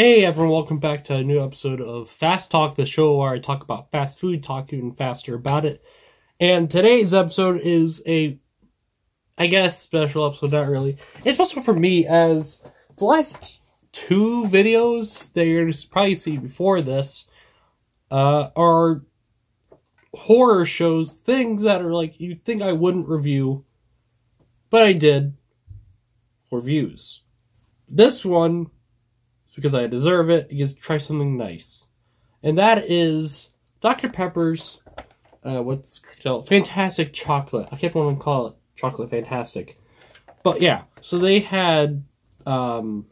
Hey everyone, welcome back to a new episode of Fast Talk, the show where I talk about fast food, talk even faster about it. And today's episode is a, I guess, special episode, not really. It's special for me as the last two videos that you're probably see before this uh, are horror shows, things that are like, you think I wouldn't review, but I did. Reviews. This one because I deserve it. You try something nice, and that is Dr Pepper's. Uh, what's called fantastic chocolate? I kept wanting to call it chocolate fantastic, but yeah. So they had um,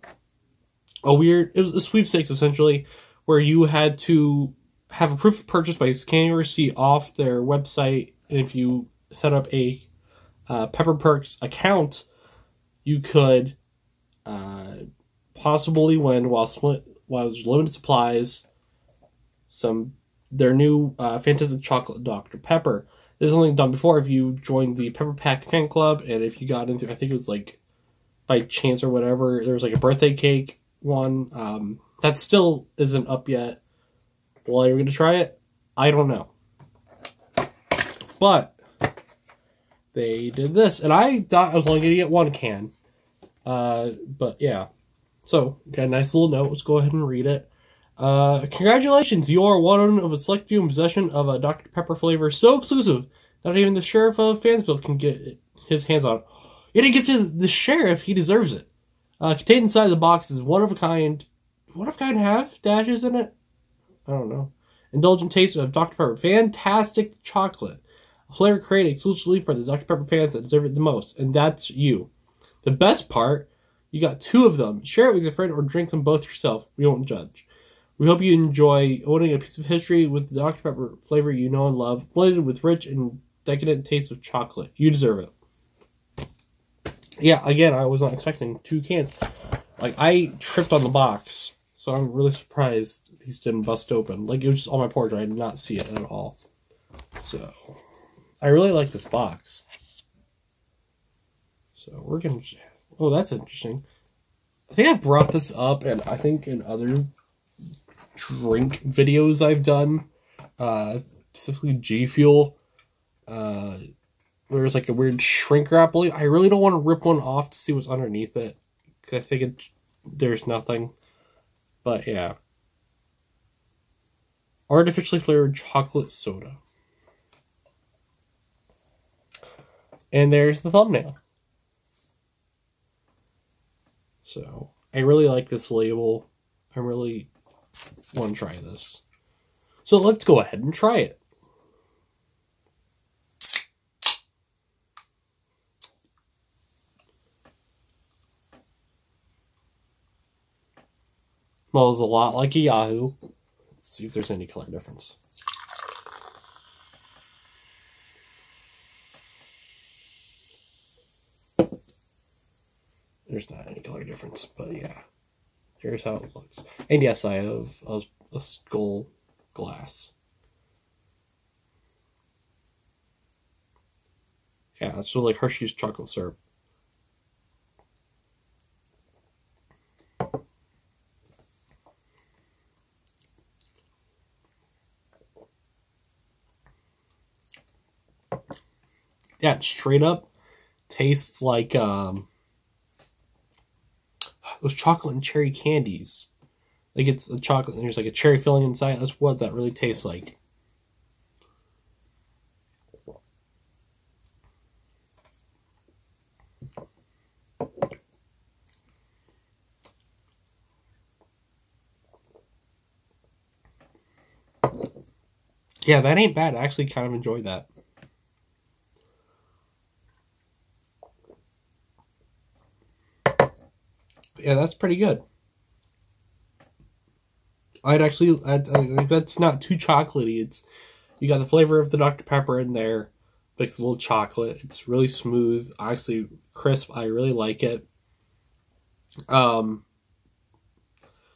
a weird. It was a sweepstakes essentially, where you had to have a proof of purchase by scanning a receipt off their website, and if you set up a uh, Pepper Perks account, you could. Uh, possibly win while split while there's limited supplies. Some their new uh, Fantastic Chocolate Dr Pepper. This is only done before if you joined the Pepper Pack fan club and if you got into I think it was like by chance or whatever there was like a birthday cake one um, that still isn't up yet. Well, are you gonna try it? I don't know, but they did this, and I thought I was only gonna get one can. Uh, but yeah, so, got a nice little note. Let's go ahead and read it. Uh, congratulations, you are one of a select few in possession of a Dr. Pepper flavor so exclusive that even the sheriff of Fansville can get his hands on it. You didn't give to the sheriff, he deserves it. Uh, contained inside the box is one of a kind, one of a kind have dashes in it? I don't know. Indulgent taste of Dr. Pepper. Fantastic chocolate. A flavor created exclusively for the Dr. Pepper fans that deserve it the most, and that's you. The best part you got two of them. Share it with your friend or drink them both yourself. We won't judge. We hope you enjoy owning a piece of history with the Dr. Pepper flavor you know and love, blended with rich and decadent taste of chocolate. You deserve it. Yeah, again, I was not expecting two cans. Like, I tripped on the box, so I'm really surprised these didn't bust open. Like, it was just on my porch. I did not see it at all. So, I really like this box. So, we're going to Oh, that's interesting. I think I've brought this up, and I think in other drink videos I've done, uh, specifically G Fuel, uh, there's like a weird shrink wrap. I really don't want to rip one off to see what's underneath it, because I think it, there's nothing. But yeah. Artificially flavored chocolate soda. And there's the thumbnail. So I really like this label. I really want to try this. So let's go ahead and try it. Smells a lot like a Yoo-hoo. Let's see if there's any color difference. There's not any color difference, but yeah. Here's how it looks. And yes, I have a, a skull glass. Yeah, it's just like Hershey's chocolate syrup. Yeah, straight up tastes like um those chocolate and cherry candies. Like it's the chocolate and there's like a cherry filling inside. That's what that really tastes like. Yeah, that ain't bad. I actually kind of enjoyed that. Yeah, that's pretty good. I'd actually, I'd, i that's not too chocolatey. It's you got the flavor of the Dr Pepper in there, mixed a little chocolate. It's really smooth, actually crisp. I really like it. Um,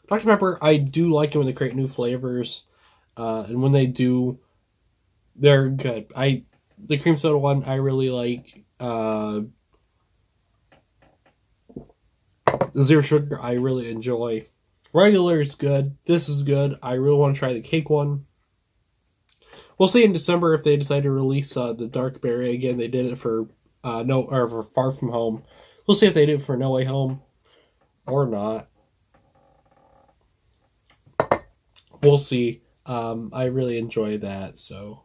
Dr Pepper, I do like it when they create new flavors, uh, and when they do, they're good. I the cream soda one I really like. Uh, the zero sugar I really enjoy. Regular is good. This is good. I really want to try the cake one. We'll see in December if they decide to release uh, the Dark Berry again. They did it for uh, no or for Far From Home. We'll see if they do it for No Way Home or not. We'll see. Um, I really enjoy that, so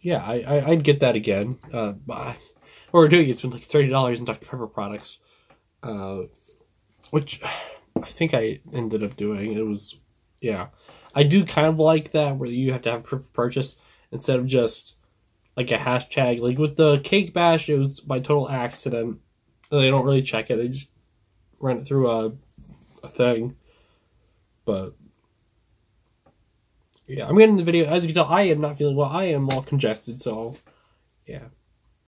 yeah, I, I would get that again. Uh, what we're doing it's been like thirty dollars in Dr Pepper products, uh, which I think I ended up doing. It was yeah, I do kind of like that where you have to have proof of purchase instead of just like a hashtag. Like with the cake bash, it was by total accident. They don't really check it; they just run it through a a thing. But yeah, I'm getting the video. As you can tell, I am not feeling well. I am all congested, so yeah.